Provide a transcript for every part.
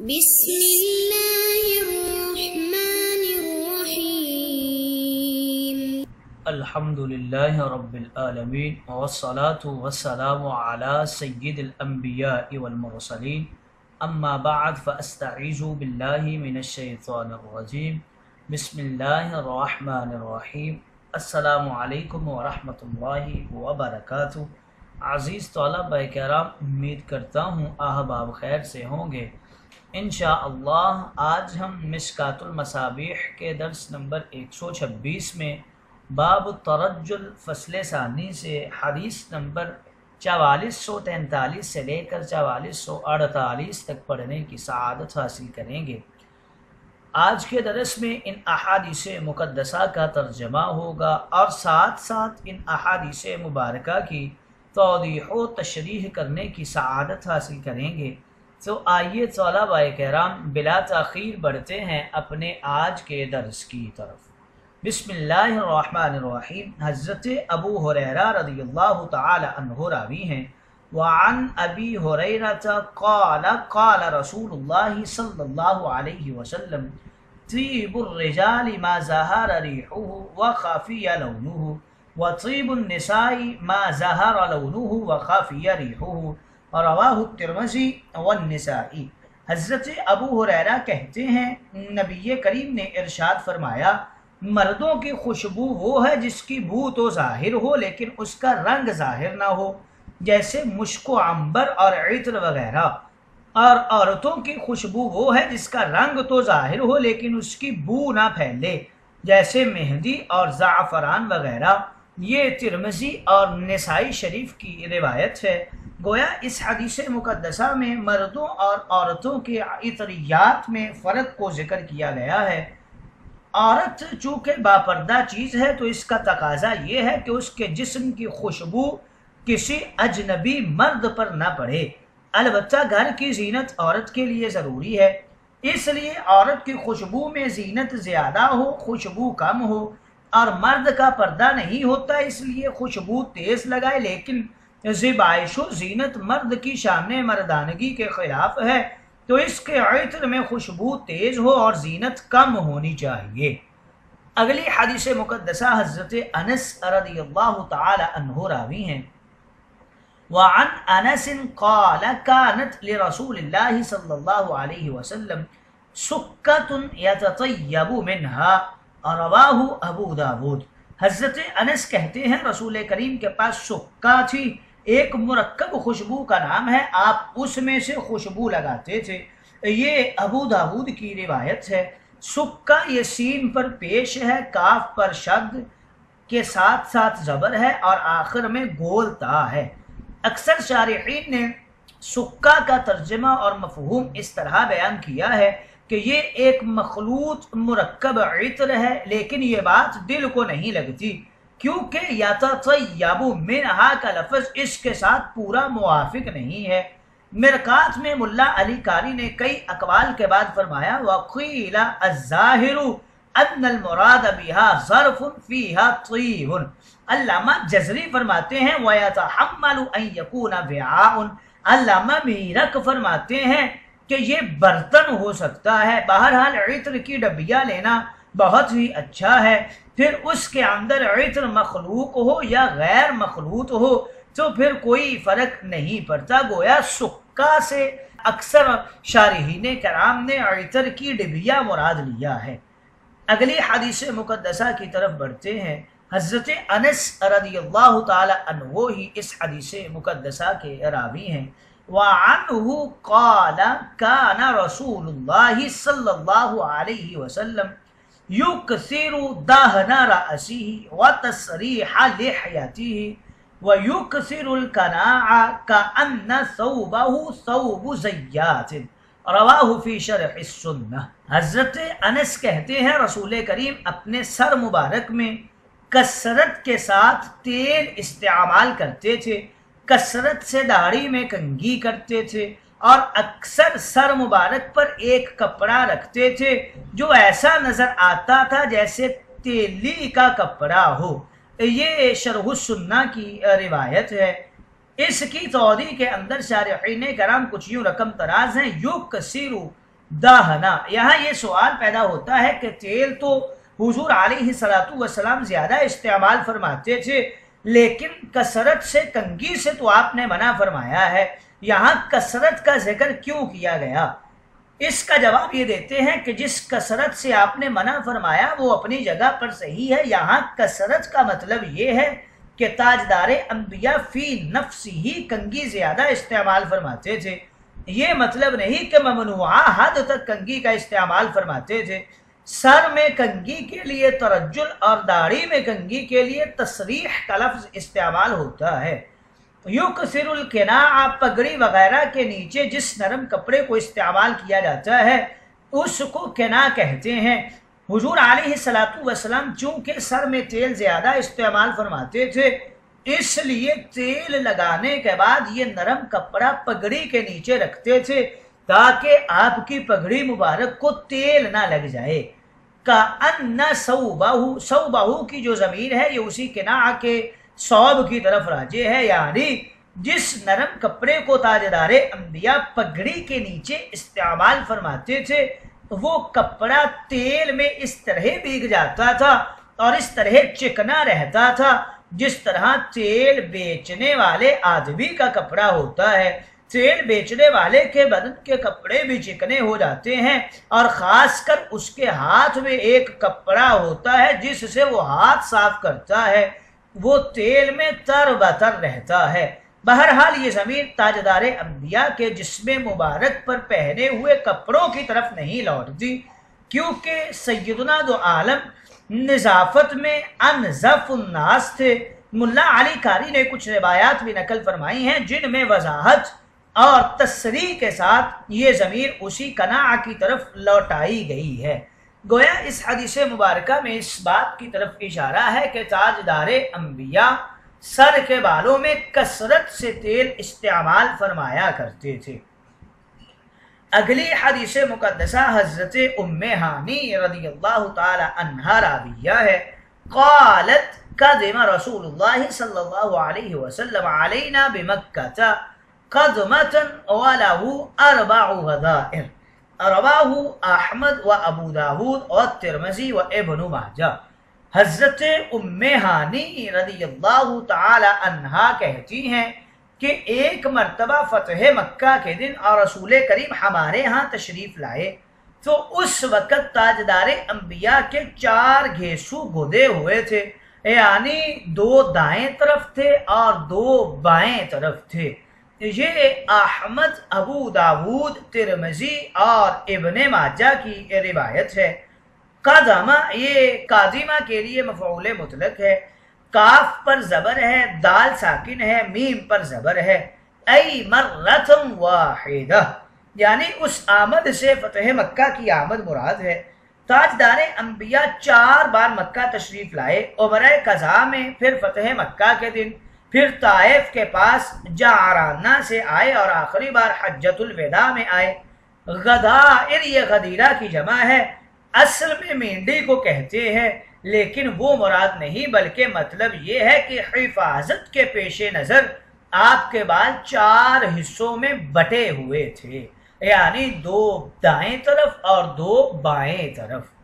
بسم الله الرحمن الرحيم الحمد لله رب العالمين والصلاة والسلام على سيد الأنبياء والمرسلين أما بعد فأستعيذ بالله من الشيطان الرجيم بسم الله الرحمن الرحيم السلام علیکم ورحمۃ اللہ وبرکاتہ عزیز طلبہ کرام امید کرتا ہوں احباب خیر سے ہوں گے انشاءاللہ آج ہم مشکات المصابیح کے درس نمبر 126 میں باب ترجل فصل ثانی سے حدیث نمبر چوالیس سو تینتالیس سے لے کر چوالیس سو اڑتالیس تک پڑھنے کی سعادت حاصل کریں گے۔ آج کے درس میں ان احادیث مقدسہ کا ترجمہ ہوگا اور ساتھ ساتھ ان احادیث مبارکہ کی توضیح و تشریح کرنے کی سعادت حاصل کریں گے۔ تو آئیے طلبہ کرام بلا تاخیر بڑھتے ہیں اپنے آج کے درس کی طرف۔ بسم اللہ الرحمن الرحیم۔ حضرت ابو حریرہ رضی اللہ تعالی عنہ راوی ہیں۔ وعن ابی حریرہ قال قال رسول اللہ صلی اللہ علیہ وسلم، طیب الرجال ما ظہر ریحه وخافی لونه وطیب النساء ما ظہر لونه وخافی ریحه رواہ الترمذی والنسائی حضرت ابو حریرہ کہتے ہیں، نبی کریم نے ارشاد فرمایا، مردوں کی خوشبو وہ ہے جس کی بو تو ظاہر ہو لیکن اس کا رنگ ظاہر نہ ہو، جیسے مشک و عنبر اور عطر وغیرہ۔ اور عورتوں کی خوشبو وہ ہے جس کا رنگ تو ظاہر ہو لیکن اس کی بو نہ پھیلے، جیسے مہندی اور زعفران وغیرہ۔ یہ ترمزی اور نسائی شریف کی روایت ہے۔ گویا اس حدیث مقدسہ میں مردوں اور عورتوں کے عطریات میں فرق کو ذکر کیا گیا ہے۔ عورت چونکہ باپردہ چیز ہے تو اس کا تقاضا یہ ہے کہ اس کے جسم کی خوشبو کسی اجنبی مرد پر نہ پڑے۔ البتہ گھر کی زینت عورت کے لیے ضروری ہے۔ اس لیے عورت کی خوشبو میں زینت زیادہ ہو، خوشبو کم ہو۔ اور مرد کا پردہ نہیں ہوتا اس لیے خوشبو تیز لگائے، لیکن زبائش و زینت مرد کی شان مردانگی کے خلاف ہے، تو اس کے عطر میں خوشبو تیز ہو اور زینت کم ہونی چاہیے۔ اگلی حدیث مقدسہ حضرت انس رضی اللہ تعالی عنہ راوی ہیں۔ وعن انس قال كانت لرسول الله صلى الله عليه وسلم سكة يتطيب منها رواه ابو داود۔ حضرت انس کہتے ہیں، رسول کریم کے پاس سکہ تھی۔ ایک مرکب خوشبو کا نام ہے، آپ اس میں سے خوشبو لگاتے تھے۔ یہ ابو داود کی روایت ہے۔ سکہ یہ سین پر پیش ہے، کاف پر شد کے ساتھ ساتھ زبر ہے اور آخر میں گول تا ہے۔ اکثر شارحین نے سکہ کا ترجمہ اور مفہوم اس طرح بیان کیا ہے۔ کہ یہ ایک مخلوط مرکب عطر ہے، لیکن یہ بات دل کو نہیں لگتی، کیونکہ یا منہا کا لفظ اس کے ساتھ پورا موافق نہیں ہے۔ مرکات میں ملا علی کاری نے کئی اقوال کے بعد فرمایا، وقیل الظاہر ان المراد بها ظرف فيها طیب علامہ جزری فرماتے ہیں، وَيَتَحَمَّلُ أَن يَكُونَ بِعَاءٌ۔ علامہ میرک فرماتے ہیں کہ یہ برتن ہو سکتا ہے۔ بہرحال عطر کی ڈبیا لینا بہت ہی اچھا ہے۔ پھر اس کے اندر عطر مخلوق ہو یا غیر مخلوط ہو تو پھر کوئی فرق نہیں پڑتا۔ گویا سکا سے اکثر شارحین کرام نے عطر کی ڈبیا مراد لیا ہے۔ اگلی حدیث مقدسہ کی طرف بڑھتے ہیں۔ حضرت انس رضی اللہ تعالی عنہ ہی اس حدیث مقدسہ کے راوی ہیں۔ وعنہ قال کان رسول اللہ صلی اللہ علیہ وسلم یکثر دہن رأسه وتسریح لحیته ویکثر الکناع کأن ثوبه ثوب زیات رواہ فی شرح السنہ حضرت انس کہتے ہیں، رسول کریم اپنے سر مبارک میں کثرت کے ساتھ تیل استعمال کرتے تھے۔ کثرت سے داڑھی میں کنگھی کرتے تھے اور اکثر سر مبارک پر ایک کپڑا رکھتے تھے جو ایسا نظر آتا تھا جیسے تیلی کا کپڑا ہو۔ یہ شرح السنہ کی روایت ہے۔ اس کی توضیح کے اندر شارحین کرام کچھ یوں رقم تراز ہیں۔ یو کثیرو دہنا یہاں یہ سوال پیدا ہوتا ہے کہ تیل تو حضور علیہ صلاحت وسلام زیادہ استعمال فرماتے تھے۔ لیکن کثرت سے کنگھی سے تو آپ نے منع فرمایا ہے، یہاں کثرت کا ذکر کیوں کیا گیا؟ اس کا جواب یہ دیتے ہیں کہ جس کثرت سے آپ نے منع فرمایا وہ اپنی جگہ پر صحیح ہے، یہاں کثرت کا مطلب یہ ہے کہ تاجدار انبیاء فی نفس ہی کنگھی زیادہ استعمال فرماتے تھے۔ یہ مطلب نہیں کہ ممنوعہ حد تک کنگھی کا استعمال فرماتے تھے۔ سر میں کنگھی کے لیے ترجل اور داڑھی میں کنگھی کے لیے تصریح کا لفظ استعمال ہوتا ہے۔ یکسر القناع پگڑی وغیرہ کے نیچے جس نرم کپڑے کو استعمال کیا جاتا ہے، اس کو کنا کہتے ہیں۔ حضور علیہ السلاۃ وسلم چونکہ سر میں تیل زیادہ استعمال فرماتے تھے، اس لیے تیل لگانے کے بعد یہ نرم کپڑا پگڑی کے نیچے رکھتے تھے۔ تاکہ آپ کی پگڑی مبارک کو تیل نہ لگ جائے۔ کا ان سو باہو سو باہو کی جو ضمیر ہے، یہ اسی کنا کے صوب کی طرف راجے ہے۔ یعنی جس نرم کپڑے کو تاجدار انبیاء پگڑی کے نیچے استعمال فرماتے تھے، وہ کپڑا تیل میں اس طرح بیگ جاتا تھا اور اس طرح چکنا رہتا تھا، جس طرح تیل بیچنے والے آدمی کا کپڑا ہوتا ہے۔ تیل بیچنے والے کے بدن کے کپڑے بھی چکنے ہو جاتے ہیں اور خاص کر اس کے ہاتھ میں ایک کپڑا ہوتا ہے جس سے وہ ہاتھ صاف کرتا ہے، وہ تیل میں تر بتر رہتا ہے۔ بہرحال یہ زمین تاجدار انبیاء کے جسم مبارک پر پہنے ہوئے کپڑوں کی طرف نہیں لوٹتی، کیونکہ سیدنا دو عالم نظافت میں انزف الناس تھے۔ ملا علی کاری نے کچھ روایات بھی نقل فرمائی ہیں جن میں وضاحت اور تصریح کے ساتھ یہ ضمیر اسی کناع کی طرف لوٹائی گئی ہے۔ گویا اس حدیث مبارکہ میں اس بات کی طرف اشارہ ہے کہ تاجدار انبیاء سر کے بالوں میں کثرت سے تیل استعمال فرمایا کرتے تھے۔ اگلی حدیث مقدسہ حضرت ام ہانی رضی اللہ تعالی عنہ راویہ ہے۔ قالت قدم رسول اللہ صلی اللہ علیہ وسلم علینا بمکہ قدمتا ولہو اربع غذائر رواہ احمد و ابو داود اور ترمزی و ابن ماجہ حضرت ام ہانی رضی اللہ تعالی عنہا کہتی ہیں کہ ایک مرتبہ فتح مکہ کے دن اور رسول کریم ہمارے ہاں تشریف لائے، تو اس وقت تاجدار انبیاء کے چار گھیسو گودے ہوئے تھے۔ یعنی دو دائیں طرف تھے اور دو بائیں طرف تھے۔ یہ احمد، ابو داود ترمزی اور ابن ماجہ کی روایت ہے۔ قادمہ یہ قادمہ کے لیے مفعول مطلق ہے۔ کاف پر زبر ہے، دال ساکن ہے، میم پر زبر ہے۔ ای مرتم واحدہ۔ یعنی اس آمد سے فتح مکہ کی آمد مراد ہے۔ تاجدار انبیاء چار بار مکہ تشریف لائے، عمرہ قضا میں، پھر فتح مکہ کے دن۔ پھر طائف کے پاس جارانہ سے آئے اور آخری بار حجت الوداع میں آئے۔ غدائر، یہ غدیرہ کی جمع ہے۔ اصل میں مینڈی کو کہتے ہیں، لیکن وہ مراد نہیں، بلکہ مطلب یہ ہے کہ حفاظت کے پیش نظر آپ کے بال چار حصوں میں بٹے ہوئے تھے یعنی دو دائیں طرف اور دو بائیں طرف۔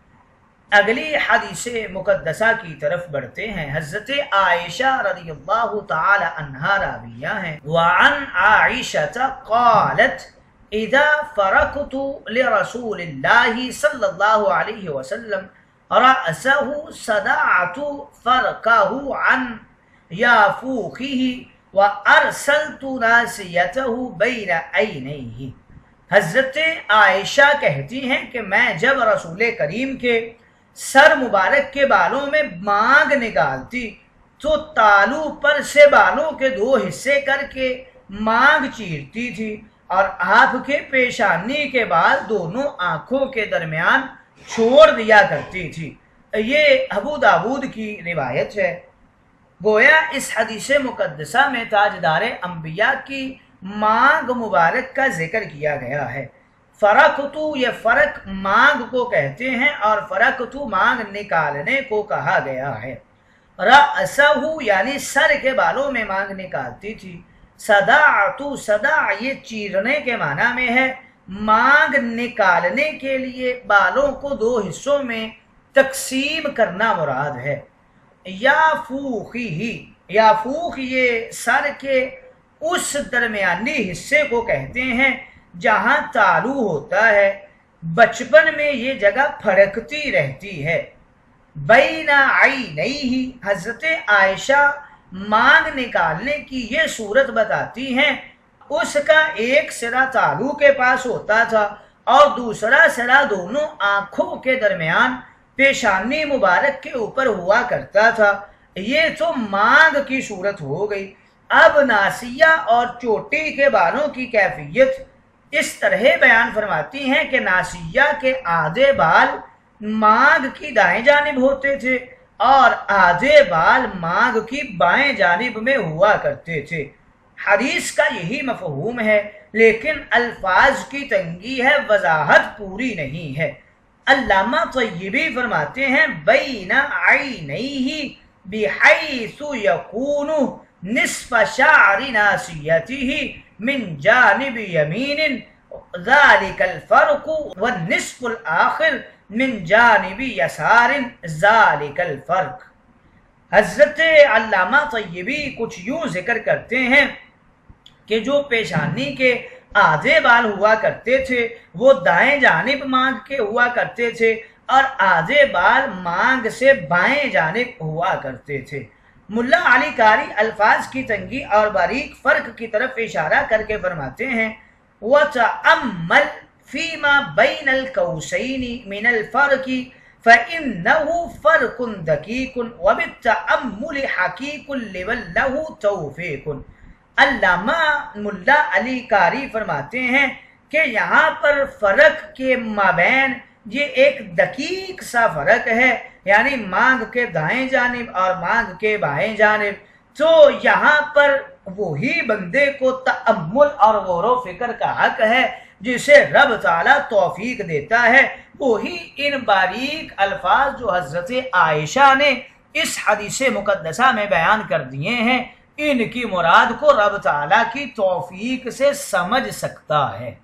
اگلی حدیث مقدسہ کی طرف بڑھتے ہیں۔ حضرت عائشہ رضی اللہ تعالی عنہ راویہ ہیں وعن عائشہ قالت، اذا فرقت لرسول اللہ صلی اللہ علیہ وسلم، رأسه صدعت فرقه عن يافوخه وارسلت ناسيته بين عينيه حضرت عائشہ کہتی ہیں کہ میں جب رسول کریم کے سر مبارک کے بالوں میں مانگ نکالتی، تو تالو پر سے بالوں کے دو حصے کر کے مانگ چیرتی تھی اور آپ کے پیشانی کے بال دونوں آنکھوں کے درمیان چھوڑ دیا کرتی تھی۔ یہ ابو داود کی روایت ہے۔ گویا اس حدیث مقدسہ میں تاجدار انبیاء کی مانگ مبارک کا ذکر کیا گیا ہے۔ فرق تو یہ فرق مانگ کو کہتے ہیں اور فرق تو مانگ نکالنے کو کہا گیا ہے۔ رأسہو یعنی سر کے بالوں میں مانگ نکالتی تھی۔ صدا تو صدا، یہ چیرنے کے معنی میں ہے۔ مانگ نکالنے کے لیے بالوں کو دو حصوں میں تقسیم کرنا مراد ہے۔ یا فوخی ہی یا فوخ یہ سر کے اس درمیانی حصے کو کہتے ہیں۔ جہاں تالو ہوتا ہے، بچپن میں یہ جگہ پھڑکتی رہتی ہے۔ بین آئی نہیں ہی حضرت عائشہ مانگ نکالنے کی یہ صورت بتاتی ہیں، اس کا ایک سرا تالو کے پاس ہوتا تھا اور دوسرا سرا دونوں آنکھوں کے درمیان پیشانی مبارک کے اوپر ہوا کرتا تھا۔ یہ تو مانگ کی صورت ہو گئی۔ اب ناسیہ اور چوٹی کے بالوں کی کیفیت اس طرح بیان فرماتی ہیں کہ ناسیہ کے آدھے بال مانگ کی دائیں جانب ہوتے تھے اور آدھے بال مانگ کی بائیں جانب میں ہوا کرتے تھے۔ حدیث کا یہی مفہوم ہے، لیکن الفاظ کی تنگی ہے، وضاحت پوری نہیں ہے۔ علامہ طیبی فرماتے ہیں، بین عینیہ بحیث یکون نصف شعر ناسیته من جانب یمین، ذالک الفرق والنصف الاخر من جانب یسار، ذالک الفرق۔ حضرت علامہ طیبی کچھ یوں ذکر کرتے ہیں کہ جو پیشانی کے آدھے بال ہوا کرتے تھے، وہ دائیں جانب مانگ کے ہوا کرتے تھے اور آدھے بال مانگ سے بائیں جانب ہوا کرتے تھے۔ ملا علی کاری الفاظ کی تنگی اور باریک فرق کی طرف اشارہ کر کے فرماتے ہیں وَتَعَمَّلْ فِي مَا بَيْنَ الْكَوْسَيْنِ مِنَ الْفَرْقِ فَإِنَّهُ فَرْقٌ دَقِيقٌ وَبِالتَّأَمُّلِ حَقِيقٌ لِوَلْ لَهُ تَوْفِيقٌ۔ علامہ ملا علی کاری فرماتے ہیں کہ یہاں پر فرق کے مابین یہ ایک دقیق سا فرق ہے یعنی مانگ کے دائیں جانب اور مانگ کے بائیں جانب تو یہاں پر وہی بندے کو تعمل اور غور و فکر کا حق ہے، جسے رب تعالیٰ توفیق دیتا ہے، وہی ان باریک الفاظ جو حضرت عائشہ نے اس حدیث مقدسہ میں بیان کر دیے ہیں، ان کی مراد کو رب تعالیٰ کی توفیق سے سمجھ سکتا ہے۔